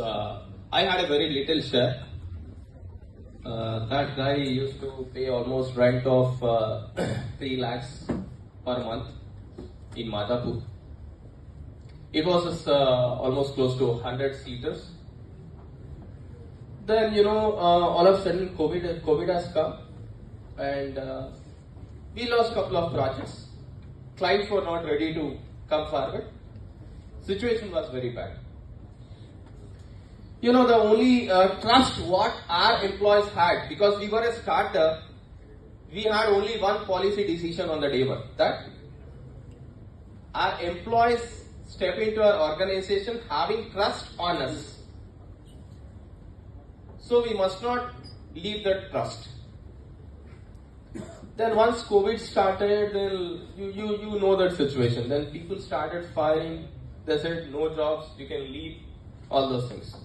Uh, I had a very little share. Uh, that guy used to pay almost rent of uh, 3 lakhs per month in Madhapur. It was uh, almost close to 100 seaters. Then, you know, uh, all of a sudden COVID, COVID has come and uh, we lost couple of projects. Clients were not ready to come forward. Situation was very bad. You know, the only uh, trust what our employees had, because we were a startup, we had only one policy decision on the day one. That our employees step into our organization having trust on us. So we must not leave that trust. Then once COVID started, then you, you, you know that situation. Then people started firing. They said no jobs, you can leave, all those things.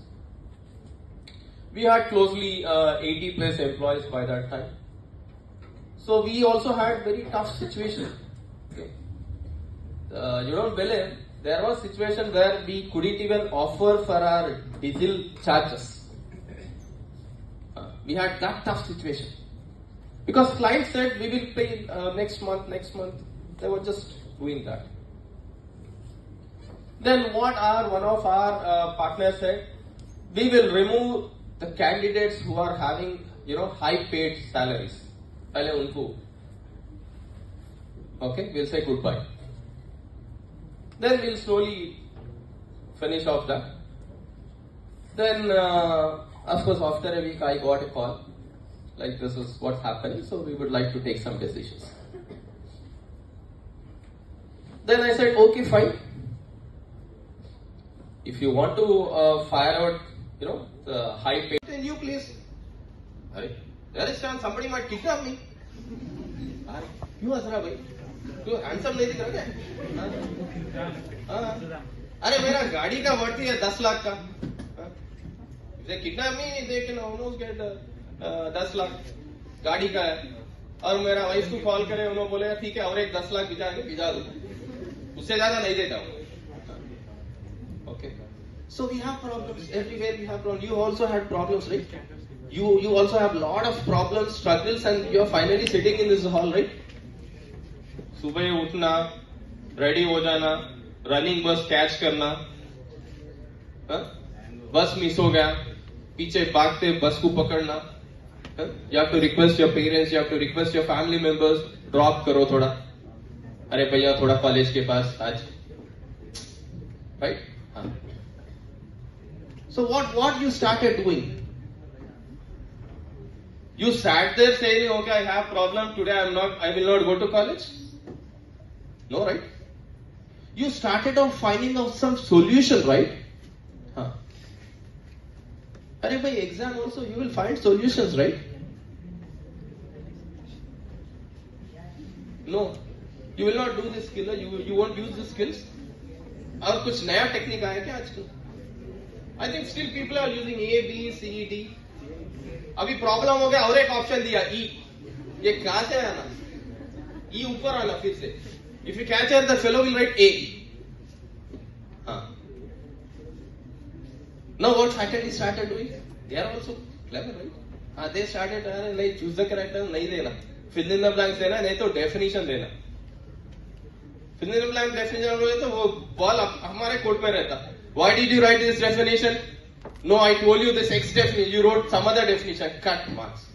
We had closely uh, 80 plus employees by that time. So we also had very tough situation. Okay. Uh, you don't believe there was situation where we couldn't even offer for our diesel charges. Uh, we had that tough situation. Because client said we will pay uh, next month, next month. They were just doing that. Then what our one of our uh, partners said, we will remove the candidates who are having you know high paid salaries. पहले उनको okay we'll say goodbye. Then we'll slowly finish off that. Then uh, of course after a week I got a call like this is what's happening so we would like to take some decisions. Then I said okay fine. If you want to uh, fire out you know the high pay then you please. अरे there is chance somebody might kidnap me. क्यों हंस रहा भाई? क्यों handsome नहीं दिख रहा क्या? हाँ। हाँ। अरे मेरा गाड़ी का वर्ती है दस लाख का हाँ। Kidnap me, they can almost get uh, दस लाख गाड़ी का है और मेरा वाइफ को कॉल करे उन्होंने बोले ठीक है और एक दस लाख भिजा भिजा दो उससे ज़्यादा नहीं देता हूँ. So we have problems everywhere. We have problems. You also had problems, right? You you also have lot of problems, struggles, and you are finally sitting in this hall, right? सुबह उठना रेडी हो जाना running बस catch करना हाँ? बस miss हो गया पीछे भागते बस को पकड़ना you have to request your parents you have to request your family members drop करो थोड़ा अरे भैया थोड़ा कॉलेज के पास आज राइट हाँ So what what you started doing? You sat there saying, okay, I have problem today. I'm not. I will not go to college. No, right? You started off finding out some solution, right? Huh. Are by exam also you will find solutions, right? No, you will not do this skill. You you won't use the skills. और कुछ नया technique आया क्या आजकल I think still people are using A B C D अभी problem हो गया, और एक ऑप्शन दिया ई ये कहाँ से आना ई ऊपर आना फिर से. If you catcher the fellow will right a no what faculty started doing they are also clever right हाँ दे स्टार्टेड अरे नहीं चूज़ द करेक्टर नहीं देना. फिल इन ब्लैंक्स देना, नहीं तो डेफिनेशन देना. Fill in the blank definition तो वो बॉल हमारे कोर्ट में रहता. Why did you write this definition? No, I told you this X definition. You wrote some other definition. Cut marks.